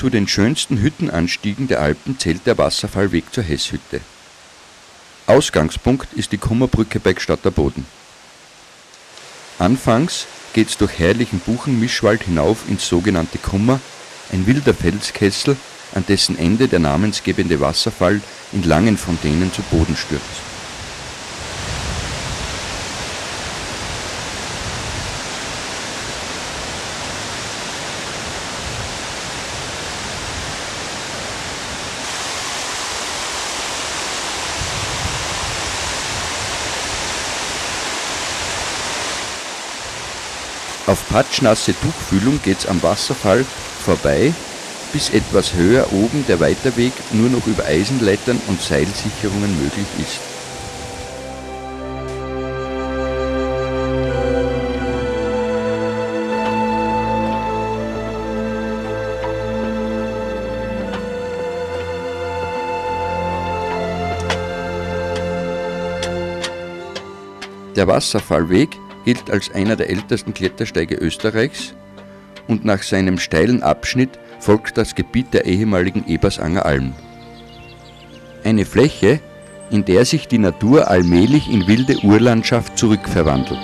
Zu den schönsten Hüttenanstiegen der Alpen zählt der Wasserfallweg zur Hesshütte. Ausgangspunkt ist die Kummerbrücke bei Gstatterboden. Anfangs geht's durch herrlichen Buchenmischwald hinauf ins sogenannte Kummer, ein wilder Felskessel, an dessen Ende der namensgebende Wasserfall in langen Fontänen zu Boden stürzt Auf patschnasse Tuchfühlung geht's am Wasserfall vorbei, bis etwas höher oben der Weiterweg nur noch über Eisenleitern und Seilsicherungen möglich ist. Der Wasserfallweg gilt als einer der ältesten Klettersteige Österreichs und nach seinem steilen Abschnitt folgt das Gebiet der ehemaligen Ebersanger Alm. Eine Fläche, in der sich die Natur allmählich in wilde Urlandschaft zurückverwandelt.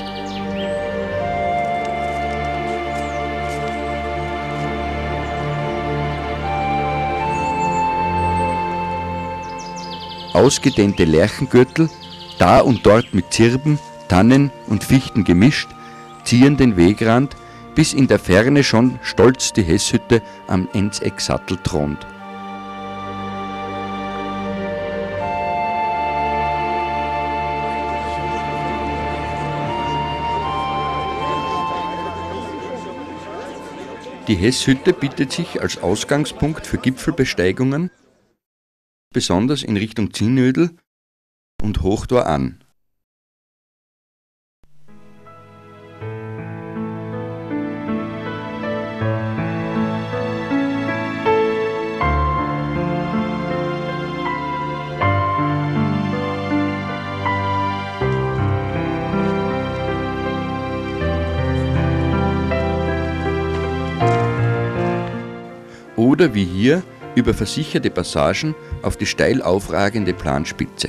Ausgedehnte Lärchengürtel, da und dort mit Zirben, Tannen und Fichten gemischt, ziehen den Wegrand, bis in der Ferne schon stolz die Hesshütte am Enzecksattel thront. Die Hesshütte bietet sich als Ausgangspunkt für Gipfelbesteigungen, besonders in Richtung Zinnödel und Hochtor an. Oder wie hier über versicherte Passagen auf die steil aufragende Planspitze